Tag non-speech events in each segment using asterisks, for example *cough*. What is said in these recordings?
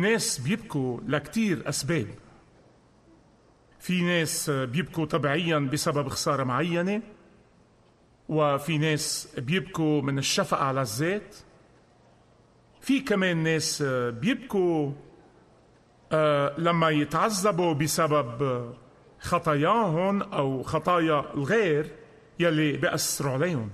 ناس بيبكوا لكتير أسباب. في ناس بيبكوا طبيعيا بسبب خسارة معينة وفي ناس بيبكوا من الشفقة على الذات. في كمان ناس بيبكوا آه، لما يتعذبوا بسبب خطاياهم أو خطايا الغير يلي بيأثروا عليهم.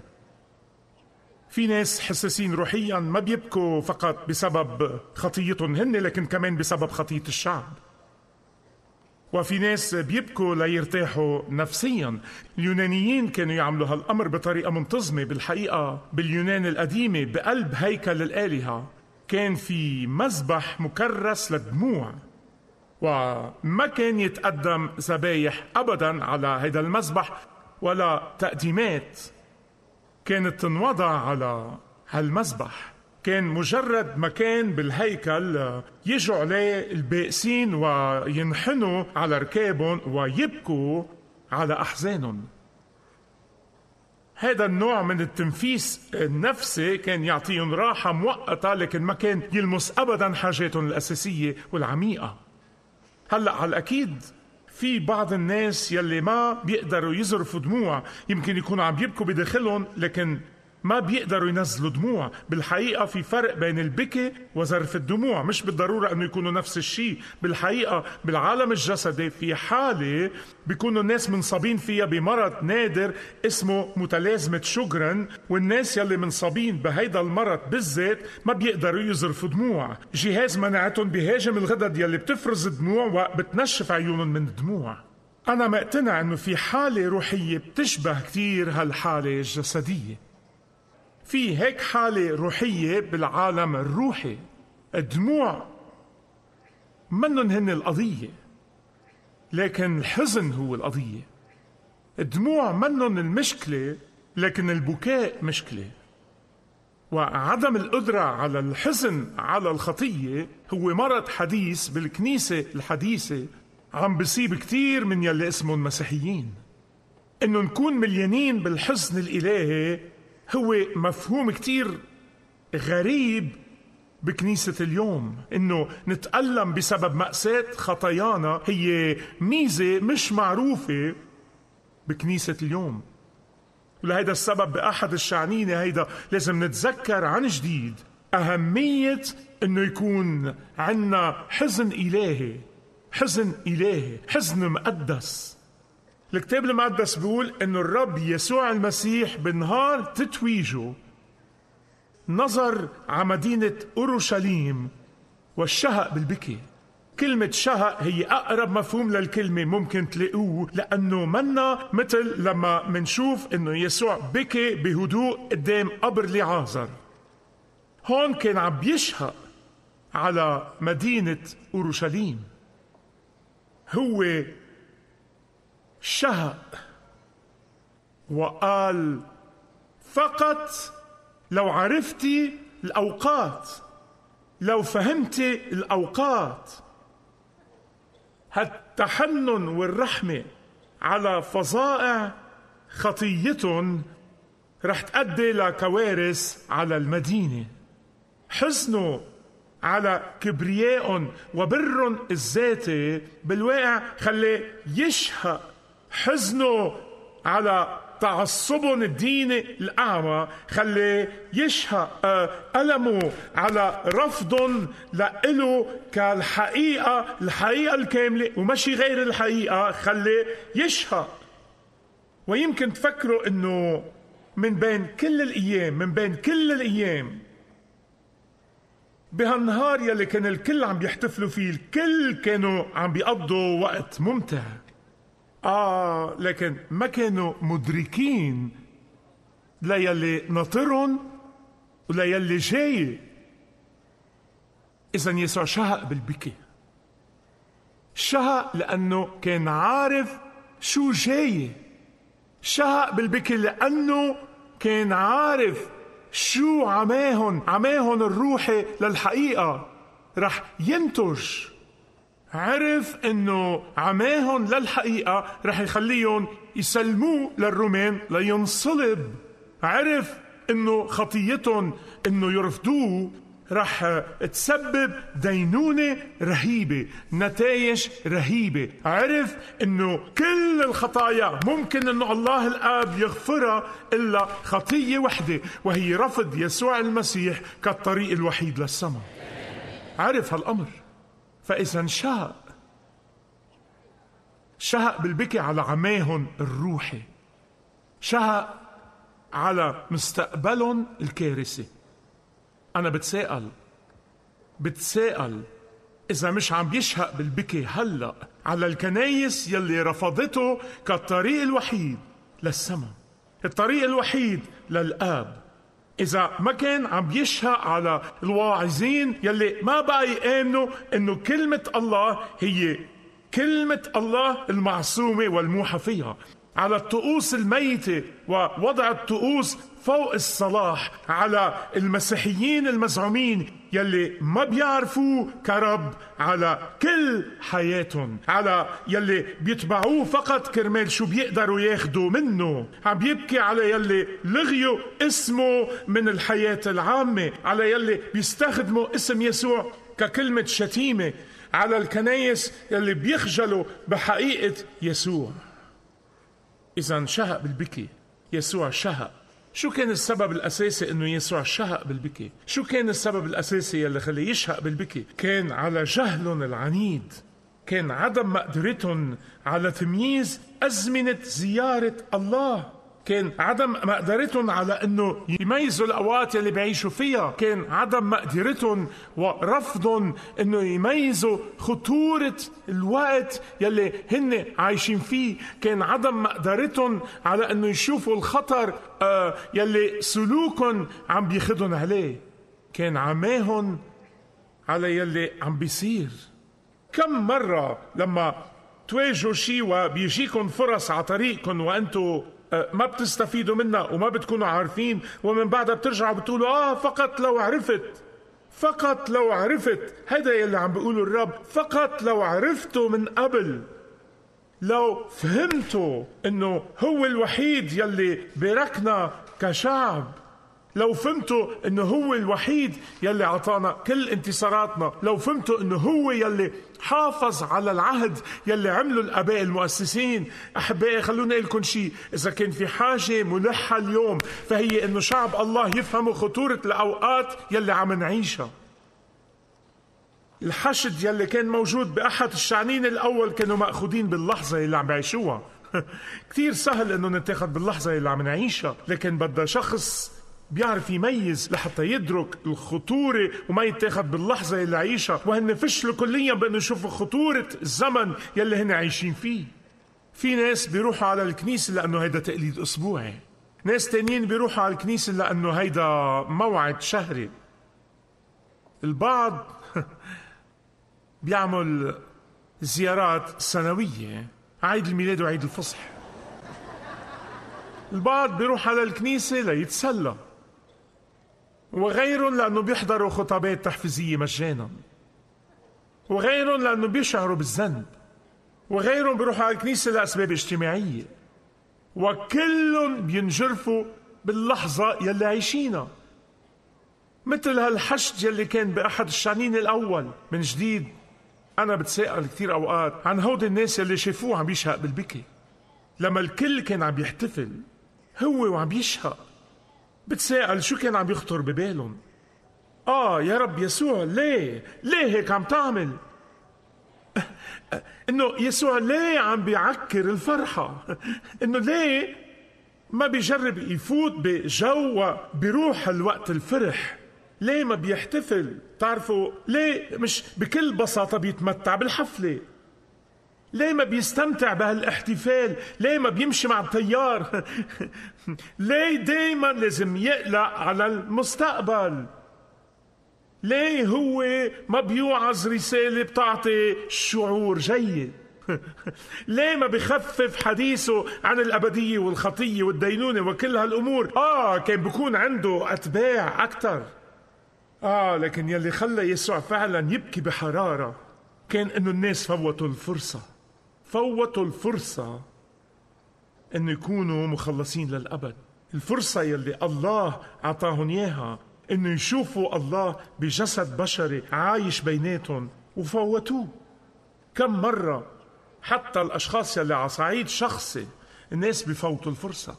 في ناس حساسين روحيا ما بيبكوا فقط بسبب خطيتهم هن لكن كمان بسبب خطية الشعب. وفي ناس بيبكوا ليرتاحوا نفسيا. اليونانيين كانوا يعملوا هالأمر بطريقة منتظمة بالحقيقة باليونان القديمة بقلب هيكل الآلهة. كان في مذبح مكرس للدموع وما كان يتقدم ذبايح أبدا على هذا المذبح ولا تقديمات. كانت تنوضع على هالمذبح كان مجرد مكان بالهيكل يجوا عليه البائسين وينحنوا على ركابهم ويبكوا على أحزانهم. هذا النوع من التنفيس النفسي كان يعطيهم راحة مؤقتة لكن ما كان يلمس أبدا حاجاتهم الأساسية والعميقة. هلأ على الأكيد في بعض الناس يلي ما بيقدروا يزرفوا دموع يمكن يكونوا عم يبكوا بداخلهم لكن ما بيقدروا ينزلوا دموع. بالحقيقة في فرق بين البكي وزرف الدموع. مش بالضرورة أنه يكونوا نفس الشيء. بالحقيقة بالعالم الجسدي في حالة بيكونوا الناس منصابين فيها بمرض نادر اسمه متلازمة شجرن. والناس يلي منصابين بهيدا المرض بالذات ما بيقدروا يزرفوا دموع. جهاز مناعتهم بيهاجم الغدد يلي بتفرز الدموع وبتنشف عيونهم من الدموع. أنا مقتنع أنه في حالة روحية بتشبه كتير هالحالة الجسدية. في هيك حالة روحية بالعالم الروحي. الدموع منن هن القضية لكن الحزن هو القضية. الدموع منن المشكلة لكن البكاء مشكلة. وعدم القدرة على الحزن على الخطية هو مرض حديث بالكنيسة الحديثة. عم بصيب كتير من يلي اسمهم مسيحيين. انه نكون مليانين بالحزن الإلهي هو مفهوم كتير غريب بكنيسة اليوم إنه نتألم بسبب مأساة خطايانا. هي ميزة مش معروفة بكنيسة اليوم. ولهذا السبب بأحد الشعنينة هيدا لازم نتذكر عن جديد أهمية إنه يكون عنا حزن إلهي حزن إلهي حزن مقدس. الكتاب المقدس بيقول إنه الرب يسوع المسيح بنهار تتويجه نظر على مدينة أورشليم والشهق بالبكي كلمة شهق هي أقرب مفهوم للكلمة ممكن تلاقوه لأنه منا مثل لما منشوف إنه يسوع بكي بهدوء قدام قبر لعازر هون كان عم بيشهق على مدينة أورشليم. هو شهق وقال فقط لو عرفتي الأوقات لو فهمتي الأوقات. هالتحنن والرحمه على فظائع خطيتهم رح تؤدي لكوارث على المدينة. حزنه على كبريائهم وبرهم الذاتي بالواقع خليه يشهق حزنه على تعصبهم الديني الأعمى. خلي يشهق آه، ألمه على رفضهم لإله كالحقيقة الحقيقة الكاملة ومشي غير الحقيقة. خلي يشهق ويمكن تفكروا إنه من بين كل الأيام من بين كل الأيام بهالنهار يلي كان الكل عم يحتفلوا فيه الكل كانوا عم بيقضوا وقت ممتع. آه لكن ما كانوا مدركين ليلي ناطرهم وليلي جاي. إذا يسوع شهق بالبكي. شهق لأنه كان عارف شو جاي. شهق بالبكي لأنه كان عارف شو عماهن عماهن الروحي للحقيقة. رح ينتج. عرف إنه عماهم للحقيقة رح يخليهم يسلموه للرومان لينصلب. عرف إنه خطيتهم إنه يرفضوه رح تسبب دينونة رهيبة نتائج رهيبة. عرف إنه كل الخطايا ممكن إنه الله الآب يغفرها إلا خطية وحدة وهي رفض يسوع المسيح كالطريق الوحيد للسماء. عرف هالأمر. فإذا انشاء شهق بالبكي على عماهم الروحي شهق على مستقبلهم الكارثي. أنا بتساءل بتساءل إذا مش عم بيشهق بالبكي هلأ على الكنايس يلي رفضته كالطريق الوحيد للسماء الطريق الوحيد للآب. إذا ما كان عم بيشهق على الواعظين يلي ما بقى يآمنوا إنه كلمة الله هي كلمة الله المعصومة والموحى فيها. على الطقوس الميتة ووضع الطقوس فوق الصلاح على المسيحيين المزعومين يلي ما بيعرفوه كرب على كل حياتهم على يلي بيتبعوه فقط كرمال شو بيقدروا ياخدوا منه. عم بيبكي على يلي لغيوا اسمه من الحياة العامة على يلي بيستخدموا اسم يسوع ككلمة شتيمة على الكنايس يلي بيخجلوا بحقيقة يسوع. إذا شهق بالبكي يسوع شهق. شو كان السبب الأساسي إنه يسوع شهق بالبكي؟ شو كان السبب الأساسي يلي خليه يشهق بالبكي؟ كان على جهلهم العنيد كان عدم مقدرتهم على تمييز أزمنة زيارة الله كان عدم مقدرتهم على إنه يميزوا الأوقات اللي بيعيشوا فيها. كان عدم مقدرتهم ورفضهم إنه يميزوا خطورة الوقت يلي هن عايشين فيه. كان عدم مقدرتهم على إنه يشوفوا الخطر آه يلي سلوكهم عم بياخدهم عليه. كان عماهم على يلي عم بيصير. كم مرة لما تواجهوا شيء وبيجيكم فرص على طريقكم وأنتم ما بتستفيدوا منها وما بتكونوا عارفين ومن بعدها بترجعوا بتقولوا آه فقط لو عرفت فقط لو عرفت. هذا يلي عم بيقوله الرب فقط لو عرفتوا من قبل. لو فهمتوا إنه هو الوحيد يلي باركنا كشعب. لو فهمتوا إنه هو الوحيد يلي أعطانا كل انتصاراتنا لو فهمتوا إنه هو يلي حافظ على العهد يلي عملوا الأباء المؤسسين أحبائي خلونا لكم شيء إذا كان في حاجة ملحة اليوم فهي إنه شعب الله يفهموا خطورة الأوقات يلي عم نعيشها. الحشد يلي كان موجود بأحد الشعنين الأول كانوا مأخوذين باللحظة اللي عم بيعيشوها *laughs* كثير سهل إنه نتاخذ باللحظة اللي عم نعيشها لكن بدها شخص بيعرف يميز لحتى يدرك الخطورة وما يتاخد باللحظة اللي عيشها وهن فشلوا كليا بأنه يشوفوا خطورة الزمن يلي هن عايشين فيه. في ناس بيروحوا على الكنيسة لأنه هيدا تقليد أسبوعي. ناس تانيين بيروحوا على الكنيسة لأنه هيدا موعد شهري. البعض *laughs* بيعمل زيارات سنوية عيد الميلاد وعيد الفصح. البعض بيروح على الكنيسة ليتسلى. وغيرهم لأنه بيحضروا خطابات تحفيزية مجانا. وغيرهم لأنه بيشعروا بالذنب. وغيرهم بيروحوا على الكنيسة لأسباب اجتماعية. وكلهم بينجرفوا باللحظة يلي عايشينها. مثل هالحشد يلي كان بأحد الشعنين الأول من جديد أنا بتساءل كثير أوقات عن هود الناس يلي شافوه عم يشهق بالبكي. لما الكل كان عم يحتفل هو وعم يشهق. بتساءل شو كان عم يخطر ببالهم؟ آه يا رب يسوع ليه؟ ليه هيك عم تعمل؟ إنه يسوع ليه عم بيعكر الفرحة؟ إنه ليه ما بيجرب يفوت بجو بروح الوقت الفرح؟ ليه ما بيحتفل؟ تعرفوا ليه مش بكل بساطة بيتمتع بالحفلة؟ ليه ما بيستمتع بهالاحتفال؟ ليه ما بيمشي مع التيار؟ *laughs* ليه دايما لازم يقلق على المستقبل؟ ليه هو ما بيوعظ رسالة بتعطي شعور جيد؟ *laughs* ليه ما بخفف حديثه عن الأبدية والخطية والدينونة وكل هالأمور؟ آه كان بكون عنده أتباع أكثر آه لكن يلي خلى يسوع فعلا يبكي بحرارة كان إنه الناس فوتوا الفرصة. فوتوا الفرصة أن يكونوا مخلصين للأبد. الفرصة يلي الله أعطاهم إياها انه يشوفوا الله بجسد بشري عايش بيناتهم وفوتوه. كم مرة حتى الأشخاص يلي على صعيد شخصي الناس بفوتوا الفرصة.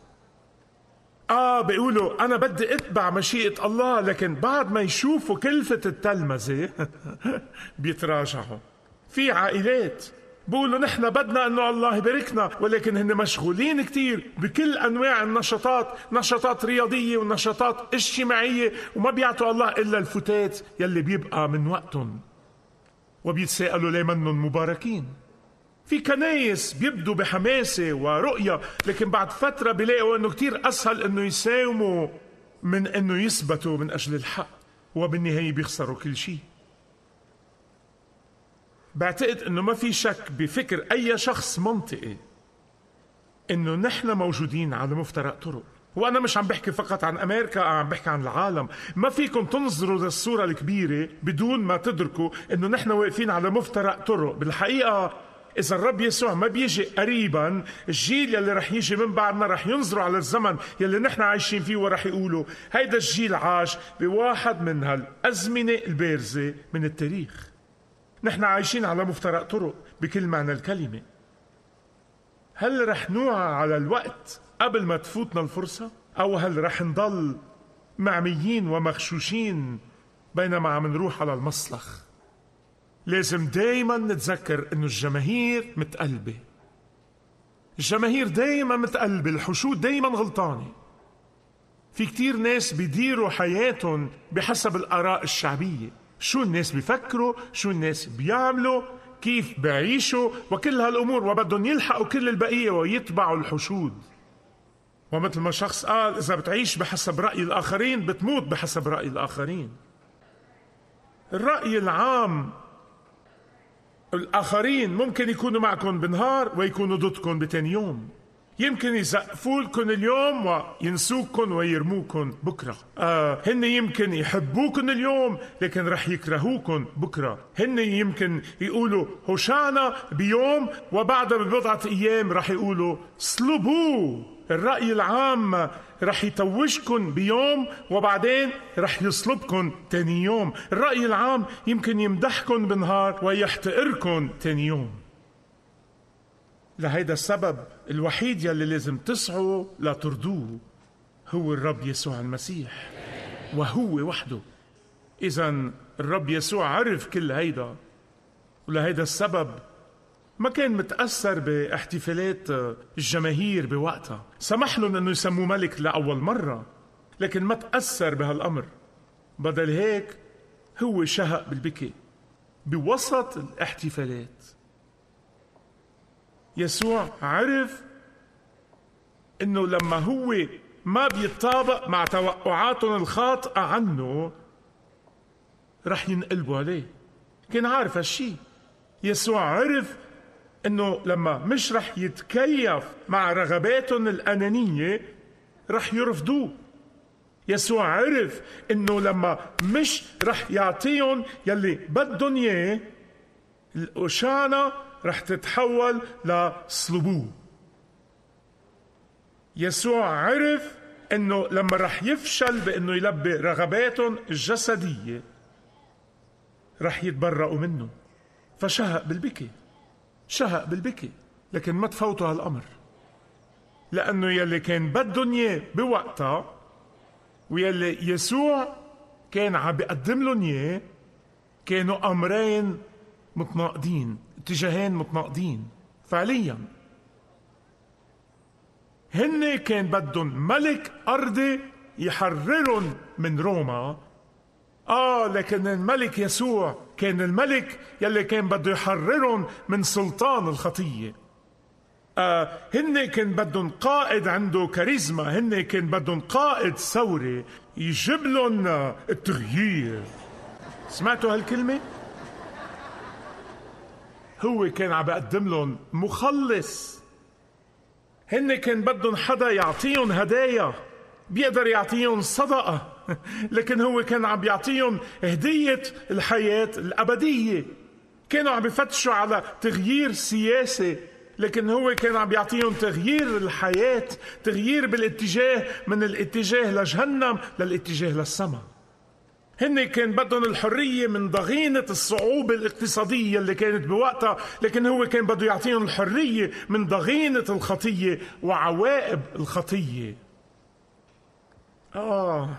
آه بيقولوا أنا بدي أتبع مشيئة الله لكن بعد ما يشوفوا كلفة التلمذة *laughs* بيتراجعوا. في عائلات بقولوا نحن بدنا إنه الله يباركنا ولكن هن مشغولين كتير بكل أنواع النشاطات نشاطات رياضية ونشاطات اجتماعية وما بيعطوا الله إلا الفتات يلي بيبقى من وقتهم. وبيتساءلوا ليه منهم مباركين؟ في كنايس بيبدوا بحماسة ورؤية لكن بعد فترة بيلاقوا إنه كتير أسهل إنه يساوموا من إنه يثبتوا من أجل الحق وبالنهاية بيخسروا كل شيء. بعتقد إنه ما في شك بفكر أي شخص منطقي إنه نحن موجودين على مفترق طرق. وأنا مش عم بحكي فقط عن أمريكا عم بحكي عن العالم. ما فيكم تنظروا للصورة الكبيرة بدون ما تدركوا إنه نحن واقفين على مفترق طرق. بالحقيقة إذا الرب يسوع ما بيجي قريبا الجيل يلي رح يجي من بعدنا رح ينظروا على الزمن يلي نحن عايشين فيه ورح يقولوا هيدا الجيل عاش بواحد من هالأزمنة البارزة من التاريخ. نحن عايشين على مفترق طرق بكل معنى الكلمة هل رح نوعى على الوقت قبل ما تفوتنا الفرصة؟ أو هل رح نضل معميين ومغشوشين بينما عم نروح على المصلخ؟ لازم دايما نتذكر إنه الجماهير متقلبة الجماهير دايما متقلبة الحشود دايما غلطانة في كتير ناس بيديروا حياتهم بحسب الآراء الشعبية شو الناس بيفكروا شو الناس بيعملوا كيف بعيشوا وكل هالأمور وبدهم يلحقوا كل البقية ويتبعوا الحشود. ومثل ما شخص قال إذا بتعيش بحسب رأي الآخرين بتموت بحسب رأي الآخرين. الرأي العام الآخرين ممكن يكونوا معكم بنهار ويكونوا ضدكم بتاني يوم. يمكن يزقفوا لكم اليوم وينسوكم ويرموكم بكرة. آه هن يمكن يحبوكم اليوم لكن رح يكرهوكم بكرة. هن يمكن يقولوا هوشانا بيوم وبعدها ببضعة أيام رح يقولوا صلبوه الرأي العام. رح يتوجكم بيوم وبعدين رح يصلبكم تاني يوم. الرأي العام يمكن يمدحكم بنهار ويحتقركم تاني يوم. لهيدا السبب الوحيد يلي لازم تسعوا لترضوه هو الرب يسوع المسيح وهو وحده. إذا الرب يسوع عرف كل هيدا ولهيدا السبب ما كان متأثر باحتفالات الجماهير بوقتها. سمح لهم أنه يسموه ملك لأول مرة لكن ما تأثر بهالأمر. بدل هيك هو شهق بالبكي بوسط الاحتفالات. يسوع عرف إنه لما هو ما بيتطابق مع توقعاتهم الخاطئة عنه رح ينقلبوا عليه. كان عارف هالشي. يسوع عرف إنه لما مش رح يتكيف مع رغباتهم الأنانية رح يرفضوه. يسوع عرف إنه لما مش رح يعطيهم يلي بدهم إياه الأشانة رح تتحول لصلبوه يسوع عرف إنه لما رح يفشل بإنه يلبي رغباتهم الجسدية رح يتبرأوا منه. فشهق بالبكي شهق بالبكي لكن ما تفوتوا هالأمر. لأنه يلي كان بدهم إياه بوقتها ويلي يسوع كان عم بيقدم لهم إياه كانوا أمرين متناقضين. اتجاهين متناقضين. فعليا. هن كان بدهم ملك ارضي يحررهم من روما. آه لكن الملك يسوع كان الملك يلي كان بده يحررهم من سلطان الخطية. آه هن كان بدهم قائد عنده كاريزما. هن كان بدهم قائد ثوري يجيب لهم التغيير. سمعتوا هالكلمة؟ هو كان عم بقدم لهم مخلص. هن كان بدهم حدا يعطيهم هدايا بيقدر يعطيهم صدقة. *laughs* لكن هو كان عم بيعطيهم هدية الحياة الأبدية. كانوا عم بفتشوا على تغيير سياسي لكن هو كان عم بيعطيهم تغيير الحياة تغيير بالاتجاه من الاتجاه لجهنم للاتجاه للسماء. هن كان بدهم الحرية من ضغينة الصعوبة الاقتصادية اللي كانت بوقتها لكن هو كان بده يعطيهم الحرية من ضغينة الخطية وعواقب الخطية. آه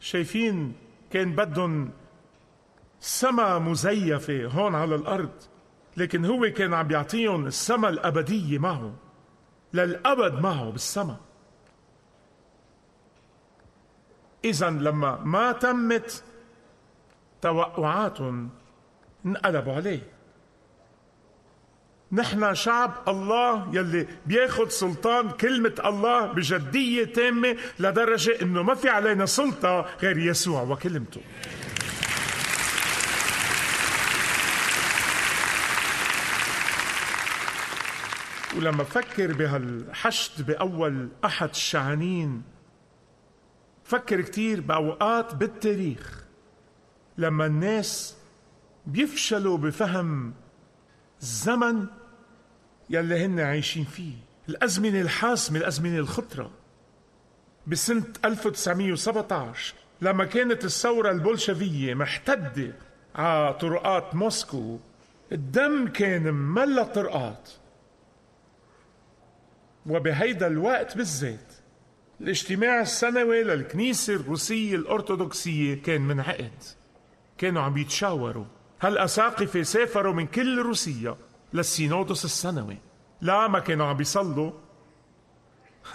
شايفين كان بدهم سما مزيفة هون على الأرض لكن هو كان عم بيعطيهم السما الأبدية معه للأبد معه بالسما. إذا لما ما تمت توقعاتهم انقلبوا عليه. نحن شعب الله يلي بياخد سلطان كلمة الله بجدية تامة لدرجة إنه ما في علينا سلطة غير يسوع وكلمته. ولما فكر بهالحشد بأول أحد الشعانين فكر كتير بأوقات بالتاريخ لما الناس بيفشلوا بفهم الزمن يلي هن عايشين فيه. الأزمنة الحاسمة الأزمنة الخطرة. بسنة 1917 لما كانت الثورة البولشفية محتدة على طرقات موسكو الدم كان ملا الطرقات وبهيدا الوقت بالذات الاجتماع السنوي للكنيسة الروسية الأرثوذكسية كان منعقد كانوا عم يتشاوروا. هالأساقفة سافروا من كل روسيا للسينودوس السنوي؟ لا ما كانوا عم بيصلوا.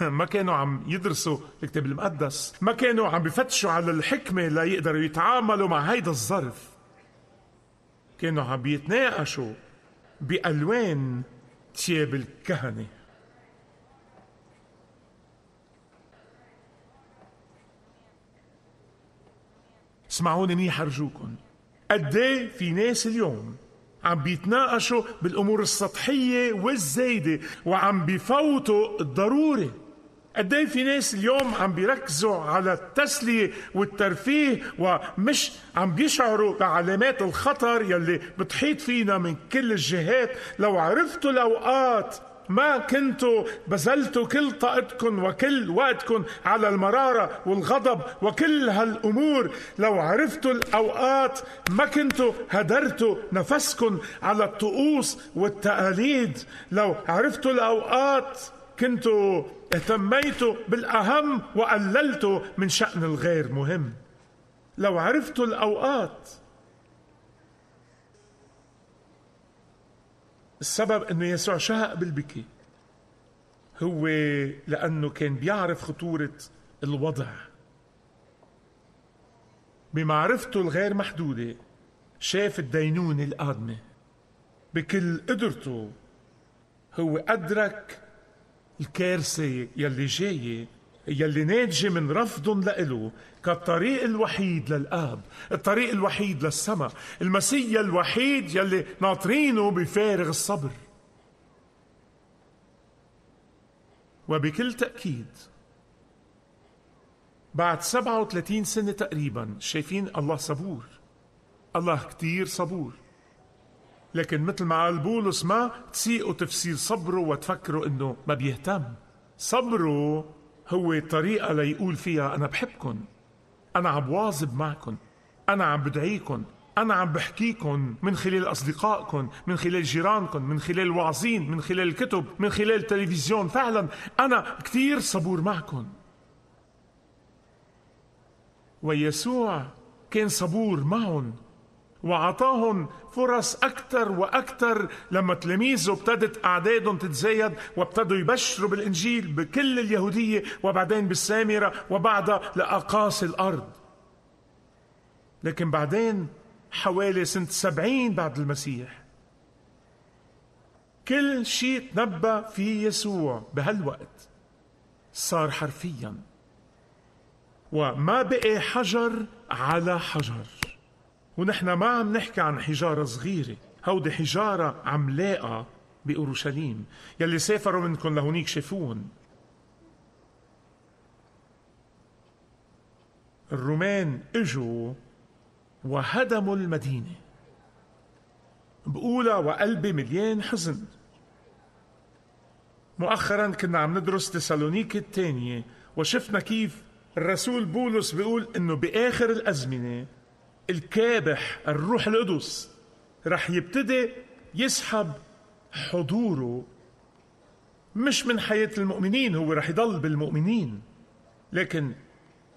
*laughs* ما كانوا عم يدرسوا الكتاب المقدس. ما كانوا عم بفتشوا على الحكمة ليقدروا يتعاملوا مع هيدا الظرف. كانوا عم بيتناقشوا بألوان تياب الكهنة. اسمعوني منيح ارجوكم قد إيه في ناس اليوم عم بيتناقشوا بالأمور السطحية والزايدة وعم بفوتوا الضروري قد إيه في ناس اليوم عم بيركزوا على التسلية والترفيه ومش عم بيشعروا بعلامات الخطر يلي بتحيط فينا من كل الجهات. لو عرفتوا الأوقات ما كنتوا بذلتوا كل طاقتكم وكل وقتكم على المرارة والغضب وكل هالأمور. لو عرفتوا الأوقات ما كنتوا هدرتوا نفسكم على الطقوس والتقاليد. لو عرفتوا الأوقات كنتوا اهتميتوا بالأهم وقللتوا من شأن الغير مهم. لو عرفتوا الأوقات السبب إنه يسوع شهق بالبكي. هو لأنه كان بيعرف خطورة الوضع. بمعرفته الغير محدودة شاف الدينونة القادمة. بكل قدرته هو أدرك الكارثة يلي جاية يلي ناتجة من رفض لإله كالطريق الوحيد للآب الطريق الوحيد للسماء المسيا الوحيد يلي ناطرينه بفارغ الصبر. وبكل تأكيد بعد 37 سنة تقريبا شايفين الله صبور الله كتير صبور. لكن مثل ما قال بولس ما تسيقوا تفسير صبره وتفكروا إنه ما بيهتم. صبره هو طريقة ليقول فيها أنا بحبكم أنا عم بواظب معكم أنا عم بدعيكم أنا عم بحكيكم من خلال أصدقائكم من خلال جيرانكم من خلال الواعظين من خلال الكتب من خلال التلفزيون فعلا. أنا كثير صبور معكم ويسوع كان صبور معهم وأعطاهم فرص أكثر وأكثر لما تلاميذه ابتدت أعدادهم تتزايد وابتدوا يبشروا بالإنجيل بكل اليهودية وبعدين بالسامرة وبعدها لأقاصي الأرض. لكن بعدين حوالي سنة سبعين بعد المسيح كل شيء تنبأ فيه يسوع بهالوقت صار حرفيا. وما بقي حجر على حجر. ونحن ما عم نحكي عن حجارة صغيرة. هودي حجارة عملاقة بأورشليم. يلي سافروا منكم لهونيك شافون. الرومان إجوا وهدموا المدينة. بقولها وقلبي مليان حزن. مؤخرا كنا عم ندرس تسالونيك الثانية وشفنا كيف الرسول بولس بيقول إنه بآخر الأزمنة الكابح الروح القدس رح يبتدي يسحب حضوره. مش من حياة المؤمنين هو رح يضل بالمؤمنين. لكن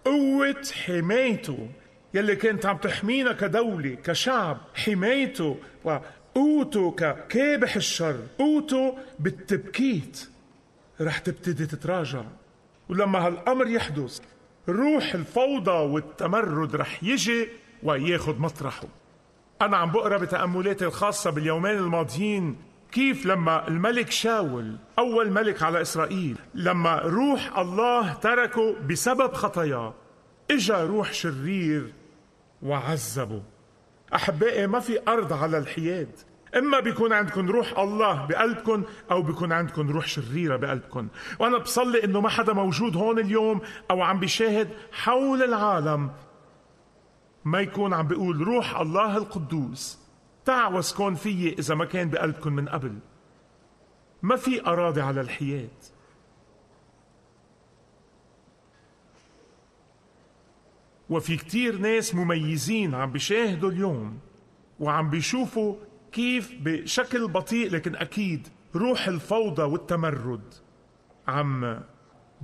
قوة حمايته يلي كانت عم تحمينا كدولة كشعب حمايته وقوته ككابح الشر قوته بالتبكيت رح تبتدي تتراجع. ولما هالأمر يحدث روح الفوضى والتمرد رح يجي وياخد مطرحه. أنا عم بقرأ بتأملاتي الخاصة باليومين الماضيين كيف لما الملك شاول أول ملك على إسرائيل لما روح الله تركه بسبب خطاياه إجا روح شرير وعذبه. أحبائي ما في أرض على الحياد. إما بيكون عندكم روح الله بقلبكم أو بيكون عندكم روح شريرة بقلبكم وأنا بصلي إنه ما حدا موجود هون اليوم أو عم بيشاهد حول العالم ما يكون عم بيقول روح الله القدوس. تعوس كون فيي إذا ما كان بقلبكم من قبل. ما في أراضي على الحياد. وفي كتير ناس مميزين عم بيشاهدوا اليوم وعم بيشوفوا كيف بشكل بطيء لكن أكيد روح الفوضى والتمرد عم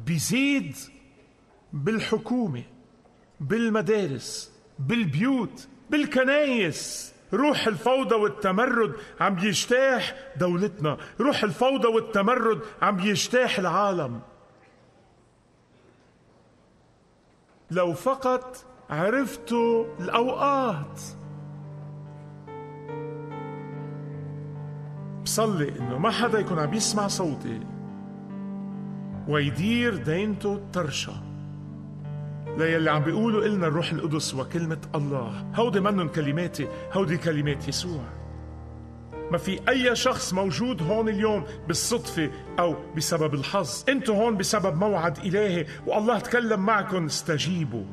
بيزيد بالحكومة بالمدارس. بالبيوت بالكنايس. روح الفوضى والتمرد عم يجتاح دولتنا. روح الفوضى والتمرد عم يجتاح العالم. لو فقط عرفتوا الأوقات. بصلي إنه ما حدا يكون عم يسمع صوتي. ويدير دينته طرشة. ليلي عم بيقولوا إلنا الروح القدس وكلمة الله. هودي منن كلماتي هودي كلمات يسوع. ما في أي شخص موجود هون اليوم بالصدفة أو بسبب الحظ. أنتوا هون بسبب موعد إلهي والله تكلم معكم استجيبوا.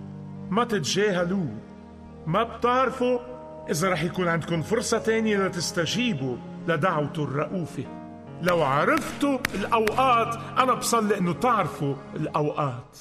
ما تتجاهلوه. ما بتعرفوا إذا رح يكون عندكم فرصة تانية لتستجيبوا لدعوته الرؤوفة لو عرفتوا الأوقات أنا بصلي إنه تعرفوا الأوقات.